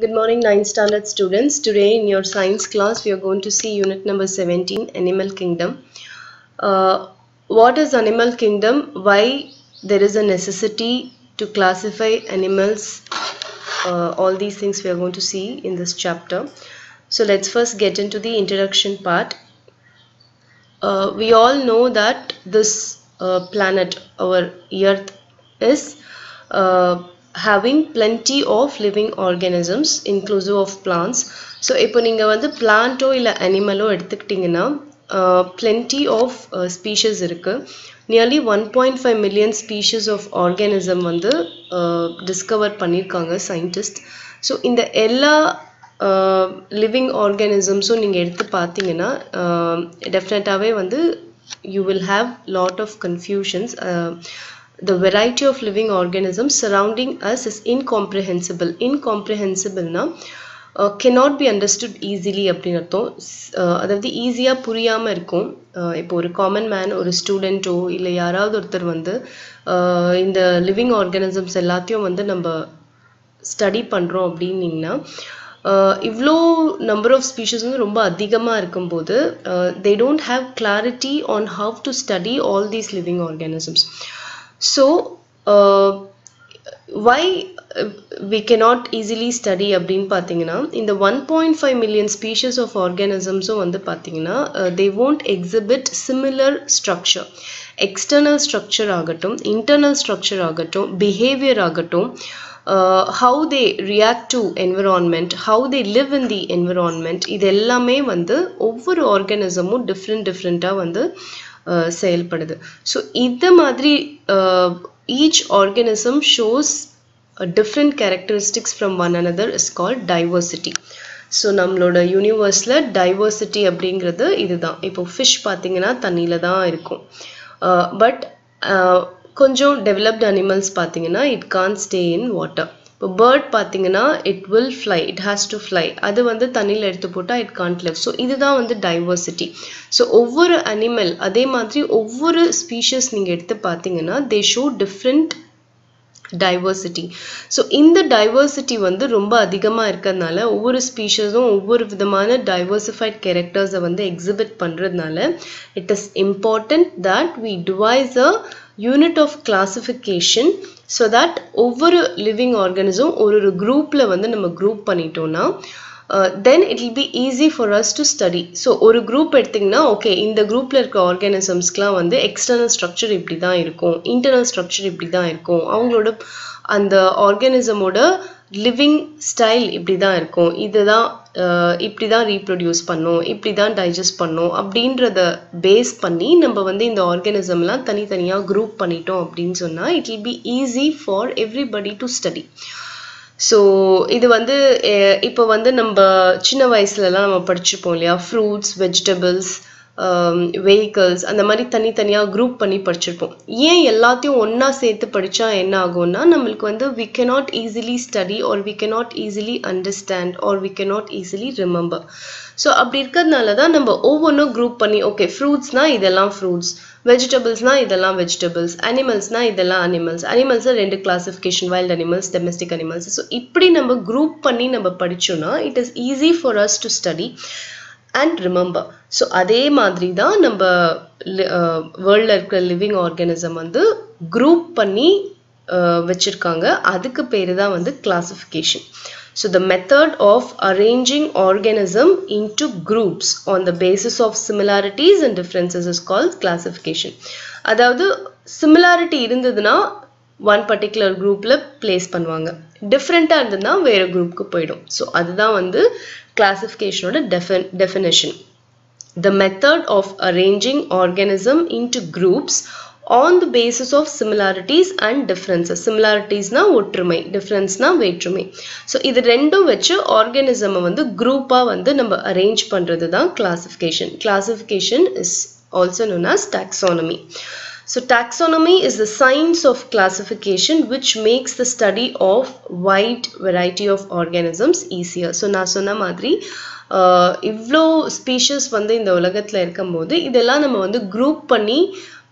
Good morning, 9th standard students. Today in your science class, we are going to see unit number 17, Animal Kingdom. Uh, what is Animal Kingdom? Why there is a necessity to classify animals? Uh, all these things we are going to see in this chapter. So let's first get into the introduction part. Uh, we all know that this uh, planet, our Earth, is uh, having plenty of living organisms inclusive of plants. So இப்போ நீங்கள் வந்து பிளான்ட்டோ இல்லை அனிமலோ எடுத்துக்கிட்டிங்கன்னா plenty of species இருக்குது nearly one point five million species of organism வந்து discover பண்ணியிருக்காங்க சயின்டிஸ்ட் ஸோ இந்த எல்லா லிவிங் ஆர்கானிசம்ஸும் நீங்கள் எடுத்து பார்த்தீங்கன்னா டெஃபினட்டாகவே வந்து you will have lot of confusions the variety of living organisms surrounding us is incomprehensible. Incomprehensible னா uh, cannot be understood easily அப்படின்னு அர்த்தம். Uh, அதாவது ஈஸியாக புரியாமல் இருக்கும். Uh, இப்போ ஒரு காமன் மேன் ஒரு ஸ்டூடெண்ட்டோ இல்லை யாராவது ஒருத்தர் வந்து uh, இந்த லிவிங் ஆர்கானிசம்ஸ் எல்லாத்தையும் வந்து நம்ம ஸ்டடி பண்ணுறோம் அப்படின்னிங்கன்னா இவ்வளோ நம்பர் ஆஃப் ஸ்பீஷஸ் வந்து ரொம்ப அதிகமாக இருக்கும்போது they don't have clarity on how to study all these living organisms so uh, why uh, we cannot easily study அப்படின்னு பார்த்தீங்கன்னா இந்த one point five million species of ஆர்கானிசம்ஸும் வந்து பார்த்தீங்கன்னா they won't exhibit similar structure external structure ஆகட்டும் internal structure ஆகட்டும் behaviour ஆகட்டும் how they react to environment how they live in the environment இது எல்லாமே வந்து ஒவ்வொரு ஆர்கானிசமும் டிஃப்ரெண்ட் டிஃப்ரெண்ட்டாக வந்து செயல்படுது. ஸோ இந்த மாதிரி each organism shows different characteristics from one another is called diversity so நம்மளோட யூனிவர்ஸில் டைவர்சிட்டி அப்படிங்கிறது இதுதான். இப்போ ஃபிஷ் பார்த்தீங்கன்னா தண்ணியில் தான் இருக்கும். பட் கொஞ்சம் டெவலப்டு அனிமல்ஸ் பார்த்தீங்கன்னா it can stay in water இப்போ பேர்ட் பார்த்தீங்கன்னா it will fly it has to fly அது வந்து தண்ணியில் எடுத்து போட்டால் இட் கான்ட் லிவ் ஸோ இதுதான் வந்து டைவர்சிட்டி ஸோ ஒவ்வொரு அனிமல் அதே மாதிரி ஒவ்வொரு ஸ்பீஷஸ் நீங்கள் எடுத்து பார்த்தீங்கன்னா they show different diversity so இந்த டைவர்சிட்டி வந்து ரொம்ப அதிகமாக இருக்கிறதுனால ஒவ்வொரு ஸ்பீஷஸும் ஒவ்வொரு விதமான டைவர்சிஃபைட் கேரக்டர்ஸை வந்து எக்ஸிபிட் பண்ணுறதுனால it is important that we devise a unit of classification so that ஒவ்வொரு லிவிங் ஆர்கனிசம் ஒரு ஒரு குரூப்பில் வந்து நம்ம குரூப் பண்ணிட்டோம்னா then it will be easy for us to study so ஒரு குரூப் எடுத்திங்கன்னா ஓகே இந்த குரூப்பில் இருக்க ஆர்கானிசம்ஸ்க்கெலாம் வந்து எக்ஸ்டர்னல் ஸ்ட்ரக்சர் இப்படி தான் இருக்கும் இன்டர்னல் ஸ்ட்ரக்சர் இப்படி தான் இருக்கும். அவங்களோட அந்த ஆர்கானிசமோட லிவிங் ஸ்டைல் இப்படி தான் இருக்கும். இதுதான் இப்படி தான் ரீப்ரொடியூஸ் பண்ணும் இப்படி தான் டைஜஸ்ட் பண்ணும் அப்படின்றத பேஸ் பண்ணி நம்ம வந்து இந்த ஆர்கானிசம்லாம் தனித்தனியாக குரூப் பண்ணிட்டோம் அப்படின்னு சொன்னால் it will be easy for everybody to study so இது வந்து இப்போ வந்து நம்ம சின்ன வயசுலலாம் நம்ம படிச்சுப்போம் இல்லையா? ஃப்ரூட்ஸ் வெஜிடபிள்ஸ் Um, வெஹிக்கல்ஸ் அந்த மாதிரி தனித்தனியாக குரூப் பண்ணி படிச்சிருப்போம். ஏன் எல்லாத்தையும் ஒன்றா சேர்த்து படித்தா என்ன ஆகும்னா நம்மளுக்கு வந்து we cannot easily study or we cannot easily understand or we cannot easily remember so அப்படி இருக்கிறதுனால தான் நம்ம ஒவ்வொன்றும் குரூப் பண்ணி ஓகே ஃப்ரூட்ஸ்னால் இதெல்லாம் ஃப்ரூட்ஸ் வெஜிடபிள்ஸ்னால் இதெல்லாம் வெஜிடபிள்ஸ் அனிமல்ஸ்னால் இதெல்லாம் அனிமல்ஸ் அனிமல்ஸில் ரெண்டு classification wild animals domestic animals so இப்படி நம்ம குரூப் பண்ணி நம்ம படித்தோன்னா it is easy for us to study and remember so அதே மாதிரி தான் நம்ம வேர்ல்டில் uh, இருக்கிற லிவிங் ஆர்கானிசம் வந்து குரூப் பண்ணி uh, வச்சுருக்காங்க. அதுக்கு பேர் தான் வந்து classification so the method of arranging organism into groups on the basis of similarities and differences is call classification அதாவது சிமிலாரிட்டி இருந்ததுன்னா ஒன் பர்டிகுலர் குரூப்பில் பிளேஸ் பண்ணுவாங்க. டிஃப்ரெண்ட்டாக இருந்ததுன்னா வேறு குரூப்புக்கு போயிடும். ஸோ அதுதான் வந்து கிளாசிஃபிகேஷனோட டெஃபன் definition the method of arranging organism into groups on the basis of similarities and differences சிமிலாரிட்டிஸ்னா ஒற்றுமை டிஃப்ரென்ஸ்னா வேற்றுமை. ஸோ இது ரெண்டும் வச்சு ஆர்கானிசமை வந்து குரூப்பாக வந்து நம்ம அரேஞ்ச் பண்ணுறது தான் classification classification is also known as taxonomy So taxonomy is the science of classification which makes the study of wide variety of organisms easier. So நான் சொன்ன மாதிரி இவ்வளோ ஸ்பீஷஸ் வந்து இந்த உலகத்தில் இருக்கும்போது இதெல்லாம் நம்ம வந்து குரூப் பண்ணி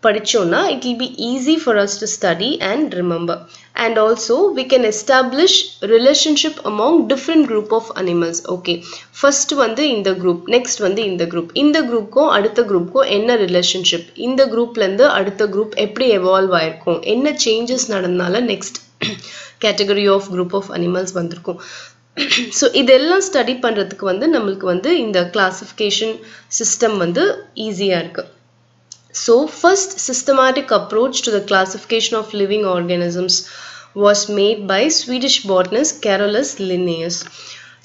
படித்தோன்னா it will be easy for us to study and remember and also we can establish relationship among different group of animals okay first வந்து இந்த குரூப் நெக்ஸ்ட் வந்து இந்த குரூப் இந்த குரூப்க்கும் அடுத்த குரூப்க்கும் என்ன ரிலேஷன்ஷிப் இந்த குரூப்லேருந்து அடுத்த குரூப் எப்படி எவால்வ் ஆயிருக்கும்? என்ன changes நடந்தனால next category of group of animals வந்திருக்கும்? ஸோ இதெல்லாம் ஸ்டடி பண்ணுறதுக்கு வந்து நம்மளுக்கு வந்து இந்த கிளாசிஃபிகேஷன் சிஸ்டம் வந்து ஈஸியாக இருக்குது So first systematic approach to the classification of living organisms was made by Swedish botanist Carolus Linnaeus.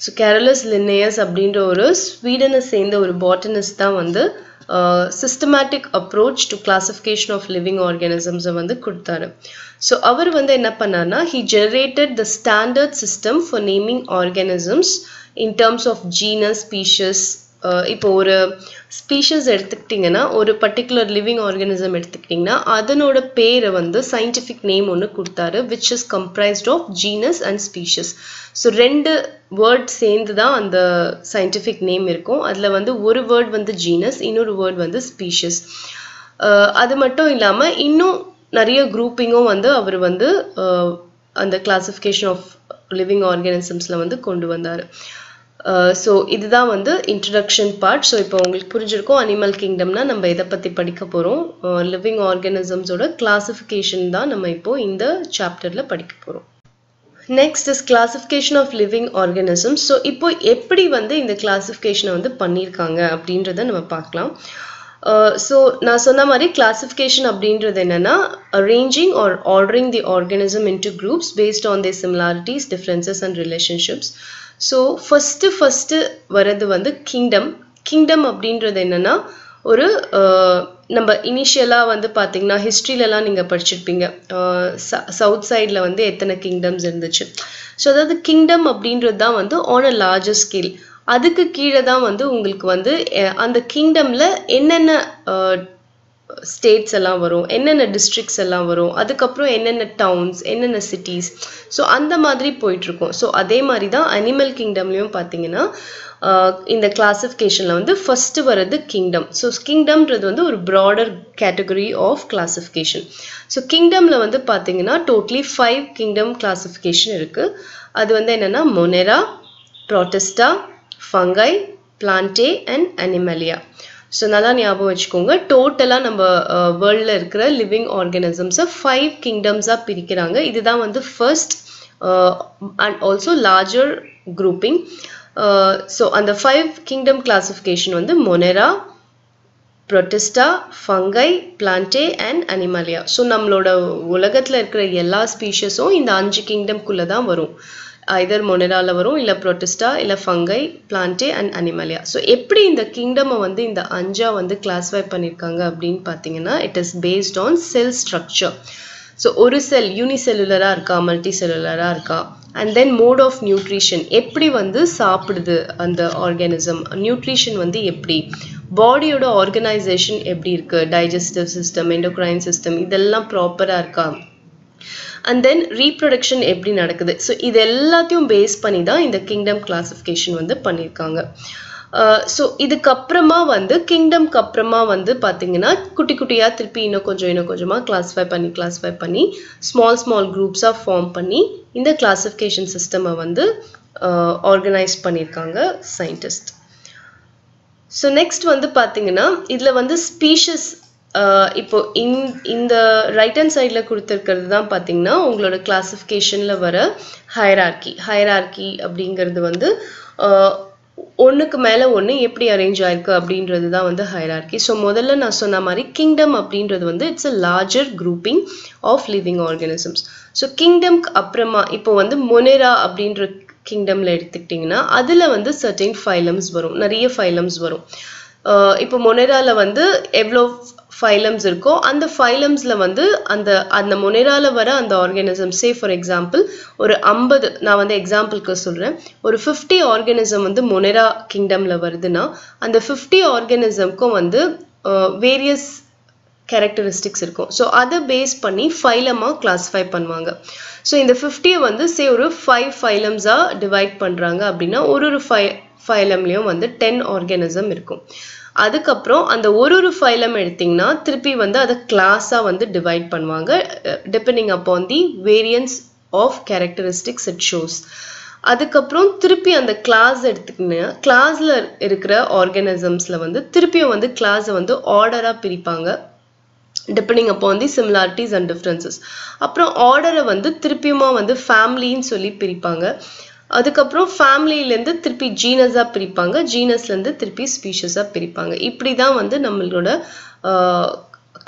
So Carolus Linnaeus அப்படின்ற ஒரு ஸ்வீடனை சேர்ந்த ஒரு பாட்டனிஸ்ட் தான் வந்து systematic approach to classification of living ஆர்கானிசம்ஸை வந்து கொடுத்தாரு ஸோ அவர் வந்து என்ன பண்ணார்னா he generated the standard system for naming organisms in terms of genus species இப்போ ஒரு ஸ்பீஷஸ் எடுத்துக்கிட்டிங்கன்னா ஒரு பர்டிகுலர் லிவிங் ஆர்கனிசம் எடுத்துக்கிட்டிங்கன்னா அதனோட பேரை வந்து சயின்டிஃபிக் நேம் ஒன்று கொடுத்தாரு which is comprised of genus and species so ரெண்டு வேர்ட் சேர்ந்து தான் அந்த சயின்டிஃபிக் நேம் இருக்கும். அதில் வந்து ஒரு வேர்ட் வந்து ஜீனஸ் இன்னொரு வேர்ட் வந்து ஸ்பீஷஸ் அது மட்டும் இல்லாமல் இன்னும் நிறைய குரூப்பிங்கும் வந்து அவர் வந்து அந்த கிளாசிஃபிகேஷன் ஆஃப் லிவிங் ஆர்கனிசம்ஸில் வந்து கொண்டு வந்தார். Uh, ஸோ இதுதான் வந்து இன்ட்ரடக்ஷன் பார்ட் ஸோ இப்போ உங்களுக்கு புரிஞ்சிருக்கும் அனிமல் கிங்டம்னா நம்ம இதை பற்றி படிக்க போகிறோம் லிவிங் ஆர்கானிசம்ஸோட கிளாஸிஃபிகேஷன் தான் நம்ம இப்போ இந்த சாப்டரில் படிக்க போகிறோம் next is classification of living organisms so இப்போ எப்படி வந்து இந்த கிளாசிஃபிகேஷனை வந்து பண்ணியிருக்காங்க அப்படின்றத நம்ம பார்க்கலாம். Uh, ஸோ நான் சொன்ன மாதிரி கிளாஸிஃபிகேஷன் அப்படின்றது என்னென்னா arranging or ordering the organism into groups based on the similarities differences and relationships so first first வர்றது வந்து கிங்டம் கிங்டம் அப்படின்றது என்னென்னா ஒரு நம்ம இனிஷியலாக வந்து பார்த்தீங்கன்னா ஹிஸ்ட்ரியிலலாம் நீங்கள் படிச்சிருப்பீங்க. சவுத் சைடில் வந்து எத்தனை கிங்டம்ஸ் இருந்துச்சு? ஸோ அதாவது கிங்டம் அப்படின்றது தான் வந்து ஆன் அ லார்ஜர் ஸ்கேல் அதுக்கு கீழே தான் வந்து உங்களுக்கு வந்து அந்த கிங்டமில் என்னென்ன ஸ்டேட்ஸ் எல்லாம் வரும் என்னென்ன டிஸ்ட்ரிக்ஸ் எல்லாம் வரும் அதுக்கப்புறம் என்னென்ன டவுன்ஸ் என்னென்ன சிட்டிஸ் ஸோ அந்த மாதிரி போயிட்டுருக்கோம். ஸோ அதே மாதிரி தான் அனிமல் கிங்டம்லேயும் பார்த்தீங்கன்னா இந்த கிளாசிஃபிகேஷனில் வந்து ஃபஸ்ட்டு வர்றது கிங்டம் ஸோ கிங்டம்ன்றது வந்து ஒரு broader category of classification so கிங்டமில் வந்து பார்த்தீங்கன்னா டோட்டலி ஃபைவ் கிங்டம் கிளாசிஃபிகேஷன் இருக்குது அது வந்து என்னென்னா Monera Protista fungi Plantae and Animalia so நல்லா ஞாபகம் வச்சுக்கோங்க. டோட்டலாக நம்ம வேர்ல்டில் இருக்கிற லிவிங் ஆர்கானிசம்ஸை ஃபைவ் கிங்டம்ஸாக பிரிக்கிறாங்க. இதுதான் வந்து first and also larger grouping so அந்த ஃபைவ் கிங்டம் கிளாஸிஃபிகேஷன் வந்து Monera Protista fungi Plantae and Animalia so நம்மளோட உலகத்தில் இருக்கிற எல்லா ஸ்பீஷஸும் இந்த அஞ்சு கிங்டம்குள்ளே தான் வரும். ஐதர் மொனரால வரும் இல்லை ப்ரொட்டிஸ்டா இல்லை fungi Plantae and Animalia so எப்படி இந்த கிங்டமை வந்து இந்த அஞ்சா வந்து கிளாஸிஃபை பண்ணியிருக்காங்க அப்படின்னு பார்த்தீங்கன்னா it is based on cell structure so ஒரு செல் யூனிசெல்லுலராக இருக்கா மல்டி செல்லுலராக இருக்கா? And then mode of nutrition எப்படி வந்து சாப்பிடுது அந்த ஆர்கானிசம் நியூட்ரிஷன் வந்து எப்படி? பாடியோட ஆர்கனைசேஷன் எப்படி இருக்குது டைஜஸ்டிவ் சிஸ்டம் எண்டோக்ரைன் சிஸ்டம் இதெல்லாம் ப்ராப்பராக இருக்கா? அண்ட் தென் ரீப்ரொடக்ஷன் எப்படி நடக்குது? ஸோ இது எல்லாத்தையும் பேஸ் பண்ணி தான் இந்த கிங்டம் கிளாஸிஃபிகேஷன் வந்து பண்ணியிருக்காங்க. Uh, ஸோ இதுக்கப்புறமா வந்து கிங்டம்க்கு அப்புறமா வந்து பார்த்தீங்கன்னா குட்டி குட்டியாக திருப்பி இன்னும் கொஞ்சம் இன்னும் கொஞ்சமாக கிளாஸிஃபை பண்ணி கிளாஸிஃபை பண்ணி ஸ்மால் ஸ்மால் குரூப்ஸாக ஃபார்ம் பண்ணி இந்த கிளாஸிஃபிகேஷன் சிஸ்டமை வந்து uh, ஆர்கனைஸ் பண்ணியிருக்காங்க சயின்டிஸ்ட் ஸோ நெக்ஸ்ட் வந்து பார்த்தீங்கன்னா இதில் வந்து ஸ்பீஷஸ் இப்போ இந் இந்த ரைட் ஹேண்ட் சைடில் கொடுத்துருக்கிறது தான் பார்த்தீங்கன்னா உங்களோட கிளாஸிஃபிகேஷனில் வர ஹயரார்கி ஹயரார்கி அப்படிங்கிறது வந்து ஒன்றுக்கு மேலே ஒன்று எப்படி அரேஞ்ச் ஆயிருக்கு அப்படின்றது தான் வந்து ஹைரார்கி ஸோ முதல்ல நான் சொன்ன மாதிரி கிங்டம் அப்படின்றது வந்து it's a larger grouping of living organisms so கிங்டம்க்கு அப்புறமா இப்போ வந்து மொனேரா அப்படின்ற கிங்டமில் எடுத்துக்கிட்டிங்கன்னா அதில் வந்து சர்டைன் ஃபைலம்ஸ் வரும். நிறைய ஃபைலம்ஸ் வரும். இப்போ மொனேராவில் வந்து எவ்வளோ ஃபைலம்ஸ் இருக்கோ அந்த ஃபைலம்ஸில் வந்து அந்த அந்த மொனேரால வர அந்த ஆர்கானிசம் சே ஃபார் எக்ஸாம்பிள் ஒரு ஐம்பது நான் வந்து எக்ஸாம்பிளுக்கு சொல்கிறேன் ஒரு ஃபிஃப்டி ஆர்கானிசம் வந்து மொனேரா கிங்டமில் வருதுன்னா அந்த ஃபிஃப்டி ஆர்கானிசம்க்கும் வந்து வேரியஸ் கேரக்டரிஸ்டிக்ஸ் இருக்கும். ஸோ அதை பேஸ் பண்ணி ஃபைலமாக கிளாஸிஃபை பண்ணுவாங்க. ஸோ இந்த ஃபிஃப்டியை வந்து சே ஒரு ஃபைவ் ஃபைலம்ஸாக டிவைட் பண்ணுறாங்க அப்படின்னா ஒரு ஒரு ஃபை ஃபைலம்லேயும் வந்து டென் ஆர்கானிசம் இருக்கும். அதுக்கப்புறம் அந்த ஒரு ஒரு ஃபைலம் எடுத்திங்கன்னா திருப்பி வந்து அதை கிளாஸாக வந்து டிவைட் பண்ணுவாங்க. Depending upon the variance of characteristics it shows அதுக்கப்புறம் திருப்பி அந்த கிளாஸ் எடுத்துக்கினா கிளாஸில் இருக்கிற ஆர்கனிசம்ஸில் வந்து திருப்பியும் வந்து கிளாஸை வந்து ஆர்டராக பிரிப்பாங்க. Depending upon the similarities and differences அப்புறம் ஆர்டரை வந்து திருப்பியுமா வந்து ஃபேமிலின்னு சொல்லி பிரிப்பாங்க. அதுக்கப்புறம் ஃபேமிலியிலேருந்து திருப்பி ஜீனஸாக பிரிப்பாங்க. ஜீனஸ்லேருந்து திருப்பி ஸ்பீஷஸாக பிரிப்பாங்க. இப்படி தான் வந்து நம்மளோட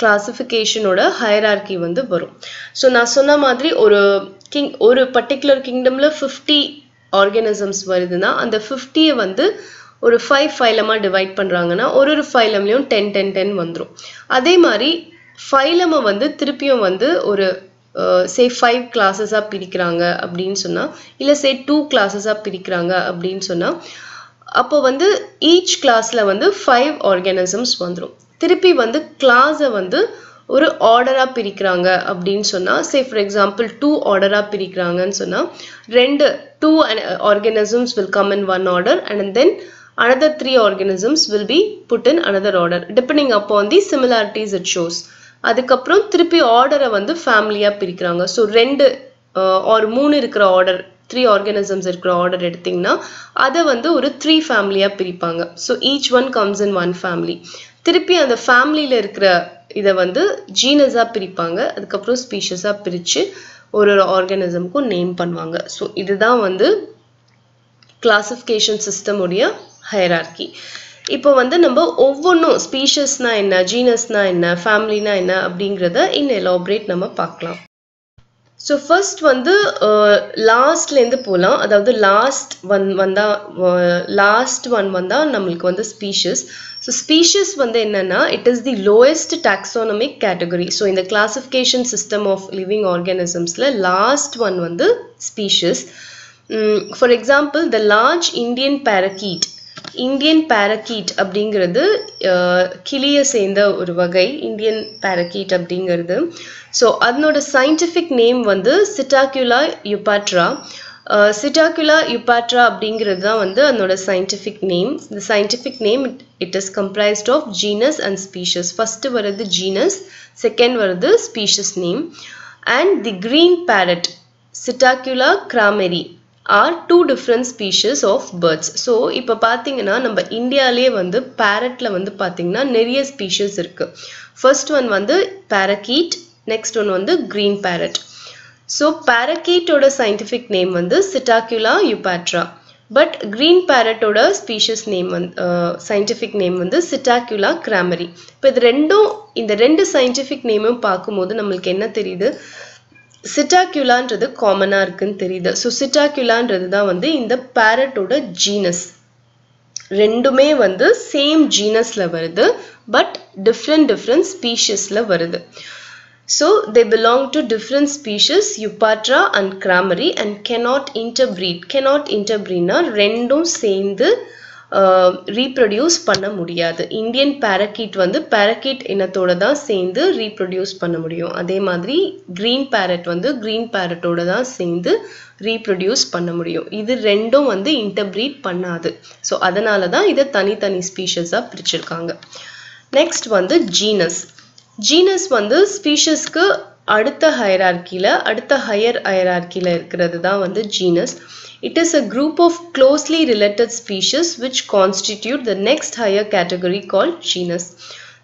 கிளாசிஃபிகேஷனோட ஹயரார்கி வந்து வரும். ஸோ நான் சொன்ன மாதிரி ஒரு கிங் ஒரு பர்டிகுலர் கிங்டமில் ஃபிஃப்டி ஆர்கானிசம்ஸ் வருதுன்னா அந்த ஃபிஃப்டியை வந்து ஒரு ஃபைவ் ஃபைலமாக டிவைட் பண்ணுறாங்கன்னா ஒரு ஒரு ஃபைலம்லேயும் டென் டென் டென் வந்துடும் அதே மாதிரி ஃபைலமை வந்து திருப்பியும் வந்து ஒரு சே ஃபைவ் கிளாஸஸாக பிரிக்கிறாங்க அப்படின்னு சொன்னால் இல்லை சே டூ கிளாஸஸாக பிரிக்கிறாங்க அப்படின்னு சொன்னால் அப்போ வந்து ஈச் கிளாஸில் வந்து ஃபைவ் ஆர்கானிசம்ஸ் வந்துடும் திருப்பி வந்து கிளாஸை வந்து ஒரு ஆர்டராக பிரிக்கிறாங்க அப்படின்னு சொன்னால் சே ஃபார் எக்ஸாம்பிள் டூ ஆர்டராக பிரிக்கிறாங்கன்னு சொன்னால் ரெண்டு two organisms will come in one order and then another three organisms will be put in another order. Depending upon the similarities it shows. அதுக்கப்புறம் திருப்பி ஆர்டரை வந்து ஃபேமிலியாக பிரிக்கிறாங்க. ஸோ ரெண்டு ஒரு மூணு இருக்கிற ஆர்டர் த்ரீ ஆர்கானிசம்ஸ் இருக்கிற ஆர்டர் எடுத்திங்கன்னா அதை வந்து ஒரு த்ரீ ஃபேமிலியாக பிரிப்பாங்க. So each one comes in one family திருப்பி அந்த ஃபேமிலியில் இருக்கிற இதை வந்து ஜீனஸாக பிரிப்பாங்க. அதுக்கப்புறம் ஸ்பீஷஸாக பிரித்து ஒரு ஒரு ஆர்கானிசமுக்கும் நேம் பண்ணுவாங்க. ஸோ இதுதான் வந்து கிளாசிஃபிகேஷன் சிஸ்டம் உடைய ஹயரார்கி இப்போ வந்து நம்ம ஒவ்வொன்றும் ஸ்பீஷஸ்னா என்ன ஜீனஸ்னா என்ன ஃபேமிலினா என்ன அப்படிங்கிறத இன் எலாபரேட் நம்ம பார்க்கலாம். ஸோ ஃபர்ஸ்ட் வந்து லாஸ்ட்லேருந்து போகலாம் அதாவது லாஸ்ட் ஒன் வந்தால் லாஸ்ட் ஒன் வந்தால் நம்மளுக்கு வந்து ஸ்பீஷஸ் ஸோ ஸ்பீஷஸ் வந்து என்னென்னா it is the lowest taxonomic category so இந்த கிளாசிஃபிகேஷன் சிஸ்டம் ஆஃப் லிவிங் ஆர்கானிசம்ஸில் லாஸ்ட் ஒன் வந்து species for example the large Indian parakeet Indian parakeet அப்படிங்கிறது கிளியை சேர்ந்த ஒரு வகை இந்தியன் பேரக்கீட் அப்படிங்கிறது. ஸோ அதனோட சயின்டிஃபிக் நேம் வந்து சிட்டாக்யூலா யுபாட்ரா சிட்டாக்யூலா யுபாட்ரா அப்படிங்கிறது தான் வந்து அதனோட சயின்டிஃபிக் நேம் இந்த scientific name it is comprised of genus and species first வருது ஜீனஸ் செகண்ட் வருது species name and the green parrot Psittacula krameri are two different species of birds so இப்போ பார்த்தீங்கன்னா நம்ம இந்தியாவிலே வந்து பேரட்டில் வந்து பார்த்தீங்கன்னா நிறைய ஸ்பீஷஸ் இருக்குது ஃபர்ஸ்ட் ஒன் வந்து பேரக்கீட் நெக்ஸ்ட் ஒன் வந்து க்ரீன் பேரட் ஸோ பேரக்கீட்டோட சயின்டிஃபிக் நேம் வந்து சிட்டாக்யூலா யுபாட்ரா பட் க்ரீன் பேரட்டோட ஸ்பீஷஸ் நேம் வந்து சயின்டிஃபிக் நேம் வந்து சிட்டாக்யூலா கிராமரி இப்போ இது ரெண்டும் இந்த ரெண்டு சயின்டிஃபிக் நேமும் பார்க்கும்போது நம்மளுக்கு என்ன தெரியுது? சிட்டாக்யூலான்றது காமனாக இருக்குன்னு தெரியுது. ஸோ சிட்டாக்யூலான்றது தான் வந்து இந்த பேரட்டோட ஜீனஸ் ரெண்டுமே வந்து சேம் ஜீனஸில் வருது பட் டிஃப்ரெண்ட் டிஃப்ரெண்ட் ஸ்பீஷஸில் வருது. So they belong to different species eupatria and krameri and cannot interbreed cannot இன்டர்பிரீட்னா ரெண்டும் சேர்ந்து ரீப்ரொடியூஸ் பண்ண முடியாது. இந்தியன் பேரக்கீட் வந்து பேரக்கீட் இனத்தோட தான் சேர்ந்து ரீப்ரொடியூஸ் பண்ண முடியும். அதே மாதிரி க்ரீன் பேரட் வந்து க்ரீன் பேரட்டோட தான் சேர்ந்து ரீப்ரொடியூஸ் பண்ண முடியும். இது ரெண்டும் வந்து இன்டர்பிரீட் பண்ணாது. ஸோ அதனால தான் இதை தனித்தனி ஸ்பீஷஸாக பிரிச்சிருக்காங்க. நெக்ஸ்ட் வந்து ஜீனஸ் ஜீனஸ் வந்து ஸ்பீஷஸ்க்கு அடுத்த ஹயரார்கியில் அடுத்த ஹையர் ஹயரார்கியில் இருக்கிறது தான் வந்து genus It is a group of closely related species which constitute the next higher category called genus.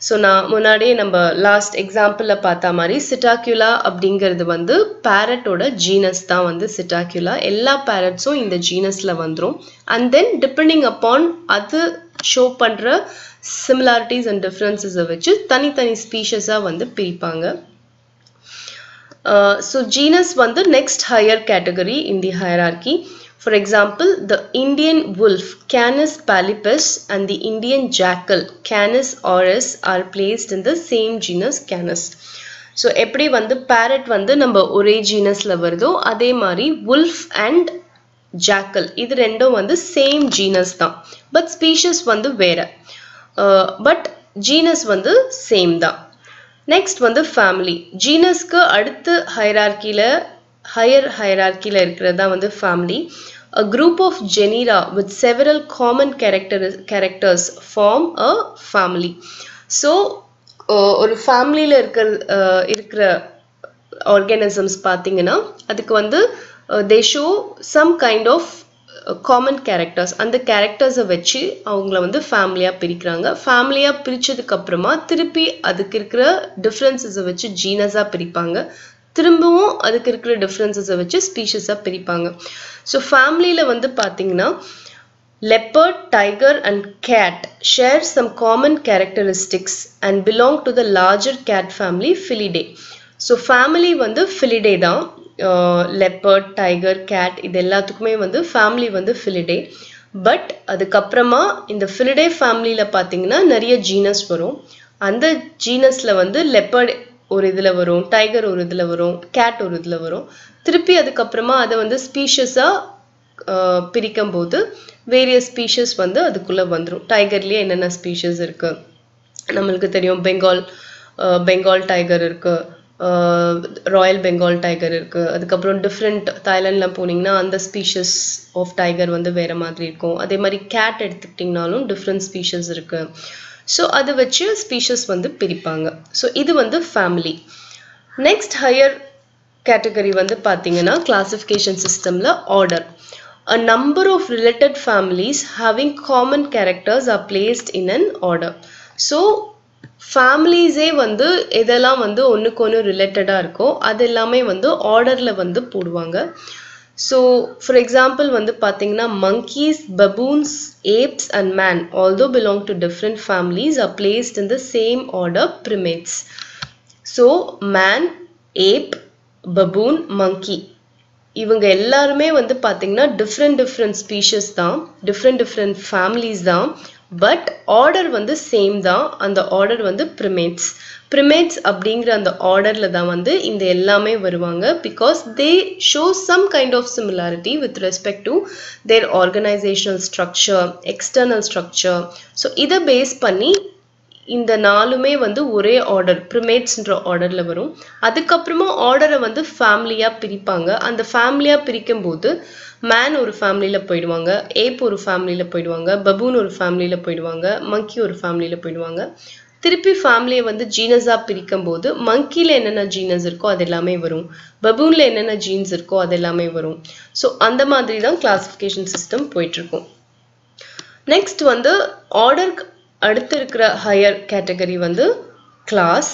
So நான் முன்னாடியே நம்ம லாஸ்ட் எக்ஸாம்பிளில் பார்த்த மாதிரி சிட்டாக்யூலா அப்படிங்கிறது வந்து பேரட்டோட ஜீனஸ் தான் வந்து சிட்டாக்யூலா எல்லா பேரட்ஸும் இந்த ஜீனஸில் வந்துடும் அண்ட் தென் டிபெண்டிங் அப்பான் அது ஷோ பண்ணுற சிமிலாரிட்டிஸ் அண்ட் டிஃப்ரென்சஸை வச்சு தனித்தனி ஸ்பீஷஸாக வந்து பிரிப்பாங்க. ஸோ ஜீனஸ் வந்து next higher category in the hierarchy For example, the Indian wolf Canis palipes and the Indian jackal Canis auris are placed in the same genus Canis. So எப்படி வந்து farad வந்து நம்ம ஒரே ஜீனஸில் வருதோ அதே மாதிரி உல்ஃப் அண்ட் ஜாக்கல் இது ரெண்டும் வந்து சேம் ஜீனஸ் தான். பட் ஸ்பீஷஸ் வந்து வேற. Uh, பட் ஜீனஸ் வந்து சேம் தான். நெக்ஸ்ட் வந்து ஃபேமிலி ஜீனஸ்க்கு அடுத்து ஹைரார்கியில் ஹையர் ஹைரார்கியில் இருக்கிறது தான் வந்து family A group of genera with several common character characters form a family. So, ஒரு ஃபேமிலியில் இருக்கிற இருக்கிற ஆர்கானிசம்ஸ் பார்த்தீங்கன்னா அதுக்கு வந்து they show some kind of common characters அந்த கேரக்டர்ஸை வச்சு அவங்கள வந்து ஃபேமிலியாக பிரிக்கிறாங்க. ஃபேமிலியாக பிரித்ததுக்கப்புறமா திருப்பி அதுக்கு இருக்கிற டிஃப்ரென்சஸை வச்சு ஜீனஸாக பிரிப்பாங்க. திரும்பவும் அதுக்கு இருக்கிற டிஃப்ரென்சஸை வச்சு ஸ்பீஷஸாக பிரிப்பாங்க. ஸோ ஃபேமிலியில் வந்து பார்த்தீங்கன்னா leopard, tiger and cat share some common characteristics and belong to the larger cat family Felidae. So family வந்து ஃபிலிடே தான். லெப்பர்ட் டைகர் கேட் இது எல்லாத்துக்குமே வந்து ஃபேமிலி வந்து ஃபிலிடே பட் அதுக்கப்புறமா இந்த ஃபிலிடே ஃபேமிலியில் பார்த்தீங்கன்னா நிறைய ஜீனஸ் வரும். அந்த ஜீனஸில் வந்து லெப்பர்ட் ஒரு இதில் வரும் டைகர் ஒரு இதில் வரும் கேட் ஒரு இதில் வரும். திருப்பி அதுக்கப்புறமா அதை வந்து ஸ்பீஷஸாக பிரிக்கும் போது வேரியஸ் ஸ்பீஷஸ் வந்து அதுக்குள்ளே வந்துடும் டைகர்லேயே என்னென்ன ஸ்பீஷஸ் இருக்குது நம்மளுக்கு தெரியும் பெங்கால் பெங்கால் டைகர் இருக்குது ராயல் பெங்கால் டைகர் இருக்குது அதுக்கப்புறம் டிஃப்ரெண்ட் தாய்லாண்டில் போனீங்கன்னா அந்த ஸ்பீஷஸ் ஆஃப் டைகர் வந்து வேறு மாதிரி இருக்கும். அதே மாதிரி கேட் எடுத்துக்கிட்டிங்கனாலும் டிஃப்ரெண்ட் ஸ்பீஷஸ் இருக்குது ஸோ அதை வச்சு ஸ்பீஷஸ் வந்து பிரிப்பாங்க. ஸோ இது வந்து ஃபேமிலி நெக்ஸ்ட் ஹையர் கேட்டகரி வந்து பார்த்தீங்கன்னா கிளாசிஃபிகேஷன் சிஸ்டமில் order A number of related families having common characters are placed in an order. So, ஃபேமிலிஸே வந்து எதெல்லாம் வந்து ஒன்றுக்கு ஒன்று ரிலேட்டடாக இருக்கோ அது எல்லாமே வந்து ஆர்டரில் வந்து போடுவாங்க. ஸோ ஃபார் எக்ஸாம்பிள் வந்து பார்த்தீங்கன்னா monkeys, baboons, apes and man although belong to different families are placed in the same order primates. So man, ape, baboon, monkey இவங்க எல்லாருமே வந்து பார்த்தீங்கன்னா டிஃப்ரெண்ட் டிஃப்ரெண்ட் ஸ்பீஷஸ் தான் டிஃப்ரெண்ட் டிஃப்ரெண்ட் ஃபேமிலிஸ் தான் but order வந்து same தான். அந்த order வந்து ப்ரிமேட்ஸ் ப்ரிமேட்ஸ் அப்படிங்கிற அந்த ஆர்டரில் தான் வந்து இந்த எல்லாமே வருவாங்க. Because they show some kind of similarity with respect to their organisational structure external structure so இதை பேஸ் பண்ணி இந்த நாலுமே வந்து ஒரே ஆர்டர் ப்ரிமேட்ஸ்ன்ற ஆர்டரில் வரும். அதுக்கப்புறமா ஆர்டரை வந்து ஃபேமிலியாக பிரிப்பாங்க. அந்த ஃபேமிலியாக பிரிக்கும் போது மேன் ஒரு ஃபேமிலியில் போயிடுவாங்க ஏப் ஒரு ஃபேமிலியில் போயிடுவாங்க பபூன் ஒரு ஃபேமிலியில் போயிடுவாங்க மங்கி ஒரு ஃபேமிலியில் போயிடுவாங்க. திருப்பி ஃபேமிலியை வந்து ஜீனஸாக பிரிக்கும் போது மங்கியில் என்னென்ன ஜீனஸ் இருக்கோ அது எல்லாமே வரும். பபூனில் என்னென்ன ஜீன்ஸ் இருக்கோ அது எல்லாமே வரும். ஸோ அந்த மாதிரி தான் கிளாஸிஃபிகேஷன் சிஸ்டம் போயிட்டுருக்கும். நெக்ஸ்ட் வந்து ஆர்டர் அடுத்து இருக்கிற ஹையர் கேட்டகரி வந்து கிளாஸ்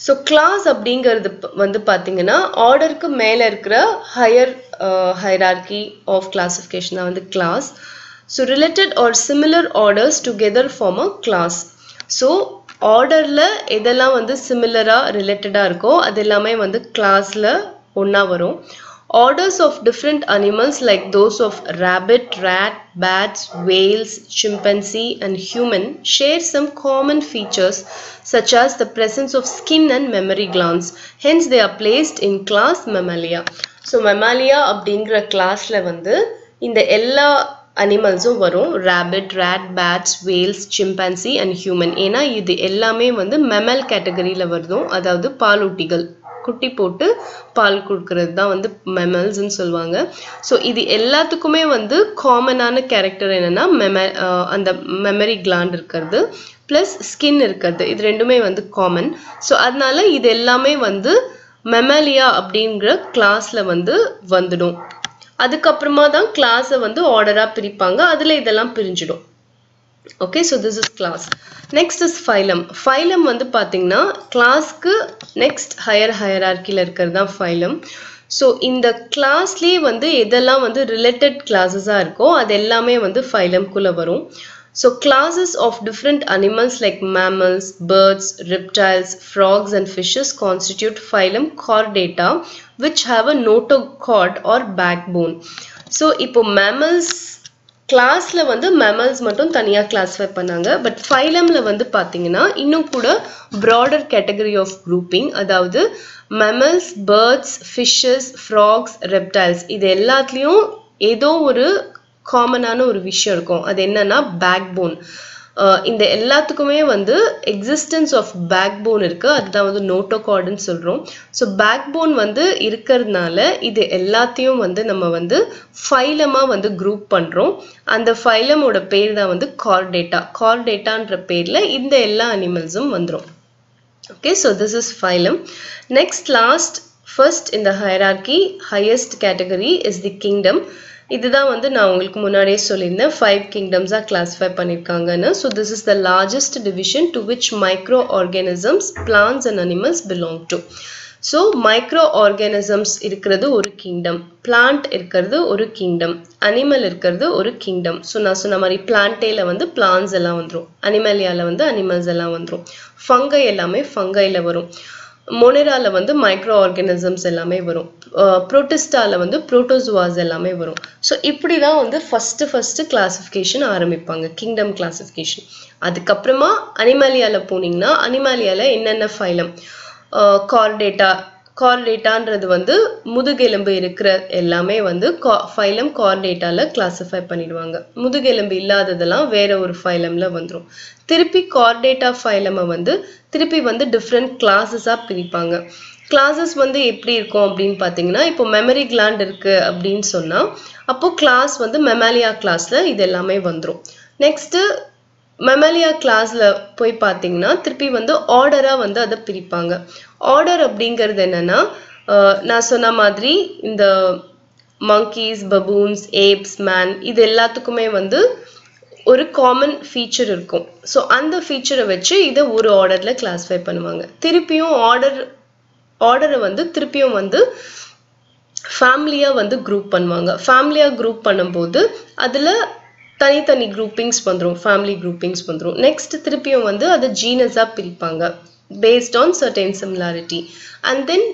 ஸோ கிளாஸ் அப்படிங்கிறது வந்து பார்த்தீங்கன்னா ஆர்டருக்கு மேலே இருக்கிற ஹையர் ஹைரார்கி ஆஃப் கிளாஸிஃபிகேஷன் தான் வந்து class so related or similar orders together form a class so ஆர்டரில் எதெல்லாம் வந்து சிமிலராக ரிலேட்டடாக இருக்கோ அது எல்லாமே வந்து கிளாஸில் ஒன்றா வரும். Orders of different animals like those of rabbit, rat, bats, whales, chimpanzee and human share some common features such as the presence of skin and memory glands. Hence they are placed in class Mammalia. So Mammalia அப்படிங்கிற கிளாஸ்ல வந்து இந்த எல்லா அனிமல்ஸும் வரும் rabbit rat bats whales chimpanzee and human ஏன்னா இது எல்லாமே வந்து மெமல் கேட்டகரியில் வருதும் அதாவது பாலூட்டிகள் குட்டி போட்டு பால் கொடுக்கறது தான் வந்து மெமல்ஸ்ன்னு சொல்லுவாங்க. ஸோ இது எல்லாத்துக்குமே வந்து காமனான கேரக்டர் என்னென்னா மெம அந்த மெமரி கிளாண்ட் இருக்கிறது ப்ளஸ் ஸ்கின் இருக்கிறது. இது ரெண்டுமே வந்து காமன் ஸோ அதனால இது எல்லாமே வந்து மெமலியா அப்படிங்கிற கிளாஸில் வந்து வந்துடும். அதுக்கப்புறமா தான் கிளாஸை வந்து ஆர்டராக பிரிப்பாங்க. அதில் இதெல்லாம் பிரிஞ்சிடும். Okay so this is class next is phylum phylum வந்து பார்த்தீங்கன்னா கிளாஸ்க்கு நெக்ஸ்ட் ஹையர் ஹையரார்கியில் இருக்கிறது தான் ஃபைலம் ஸோ இந்த கிளாஸ்லேயே வந்து எதெல்லாம் வந்து ரிலேட்டட் கிளாஸஸாக இருக்கோ அது எல்லாமே வந்து ஃபைலம்குள்ளே வரும். So classes of different animals like mammals birds reptiles reptiles frogs and fishes constitute phylum chordata which have a notochord or backbone. So இப்போ மேமல்ஸ் கிளாஸில் வந்து மெமல்ஸ் மட்டும் தனியாக கிளாஸிஃபை பண்ணாங்க. பட் ஃபைலமில் வந்து பார்த்தீங்கன்னா இன்னும் கூட ப்ராடர் கேட்டகரி ஆஃப் குரூப்பிங் அதாவது mammals birds fishes frogs reptiles இது எல்லாத்துலேயும் ஏதோ ஒரு காமனான ஒரு விஷயம் இருக்கும். அது என்னன்னா பேக் போன் இந்த எல்லாத்துக்குமே வந்து எக்ஸிஸ்டன்ஸ் ஆஃப் பேக் போன் இருக்குது அதுதான் வந்து நோட்டோகார்டுன்னு சொல்கிறோம் ஸோ பேக் போன் வந்து இருக்கிறதுனால இது எல்லாத்தையும் வந்து நம்ம வந்து ஃபைலமாக வந்து குரூப் பண்ணுறோம் அந்த ஃபைலமோட பேர் தான் வந்து கார்டேட்டா கார்டேட்டான்ற பேரில் இந்த எல்லா அனிமல்ஸும் வந்துடும் okay so this is phylum. Next last first இந்த the highest category is the kingdom இதுதான் வந்து நான் உங்களுக்கு முன்னாடியே சொல்லியிருந்தேன். ஃபைவ் கிங்டம்ஸாக கிளாஸிஃபை பண்ணியிருக்காங்கன்னு. So this is the largest division to which micro organisms plants and animals belong to so micro organisms இருக்கிறது ஒரு கிங்டம் பிளான்ட் இருக்கிறது ஒரு கிங்டம் அனிமல் இருக்கிறது ஒரு கிங்டம் ஸோ நான் சொன்ன மாதிரி பிளான்டேல வந்து பிளான்ஸ் எல்லாம் வந்துடும் அனிமலியால வந்து அனிமல்ஸ் எல்லாம் வந்துடும் ஃபங்கை எல்லாமே ஃபங்கையில் வரும். மொனெரால வந்து மைக்ரோ ஆர்கானிசம்ஸ் எல்லாமே வரும். ப்ரோட்டிஸ்டால வந்து ப்ரோட்டோசுவாஸ் எல்லாமே வரும். ஸோ இப்படி தான் வந்து ஃபஸ்ட்டு ஃபஸ்ட்டு கிளாஸிஃபிகேஷன் ஆரம்பிப்பாங்க. கிங்டம் கிளாஸிஃபிகேஷன் அதுக்கப்புறமா அனிமாலியாவில் போனீங்கன்னா அனிமாலியாவில் என்னென்ன ஃபைலம் கார்டேட்டா கார்டேட்டான்றது வந்து முதுகெலும்பு இருக்கிற எல்லாமே வந்து கா ஃபைலம் கார்டேட்டாவில் கிளாஸிஃபை பண்ணிடுவாங்க. முதுகெலும்பு இல்லாததெல்லாம் வேற ஒரு ஃபைலமில் வந்துடும் திருப்பி கார்டேட்டா ஃபைலமை வந்து திருப்பி வந்து டிஃப்ரெண்ட் கிளாஸஸாக பிரிப்பாங்க. கிளாஸஸ் வந்து எப்படி இருக்கும் அப்படின்னு பார்த்தீங்கன்னா இப்போ மெமரி கிளாண்ட் இருக்குது அப்படின்னு சொன்னால் அப்போது கிளாஸ் வந்து மெமாலியா கிளாஸில் இது எல்லாமே வந்துடும் நெக்ஸ்ட்டு மெமலியா கிளாஸில் போய் பார்த்தீங்கன்னா திருப்பி வந்து ஆர்டராக வந்து அதை பிரிப்பாங்க. ஆர்டர் அப்படிங்கிறது என்னென்னா நான் சொன்ன மாதிரி இந்த மங்கீஸ் பபூன்ஸ் ஏப்ஸ் மேன் இது எல்லாத்துக்குமே வந்து ஒரு காமன் ஃபீச்சர் இருக்கும். ஸோ அந்த ஃபீச்சரை வச்சு இதை ஒரு ஆர்டரில் கிளாஸிஃபை பண்ணுவாங்க. திருப்பியும் ஆர்டர் ஆர்டரை வந்து திருப்பியும் வந்து ஃபேமிலியாக வந்து குரூப் பண்ணுவாங்க. ஃபேமிலியாக குரூப் பண்ணும்போது அதில் தனித்தனி குரூப்பிங்ஸ் வந்துடும் ஃபேமிலி குரூப்பிங்ஸ் வந்துடும் நெக்ஸ்ட் திருப்பியும் வந்து அதை ஜீனஸாக பிரிப்பாங்க based on certain similarity and then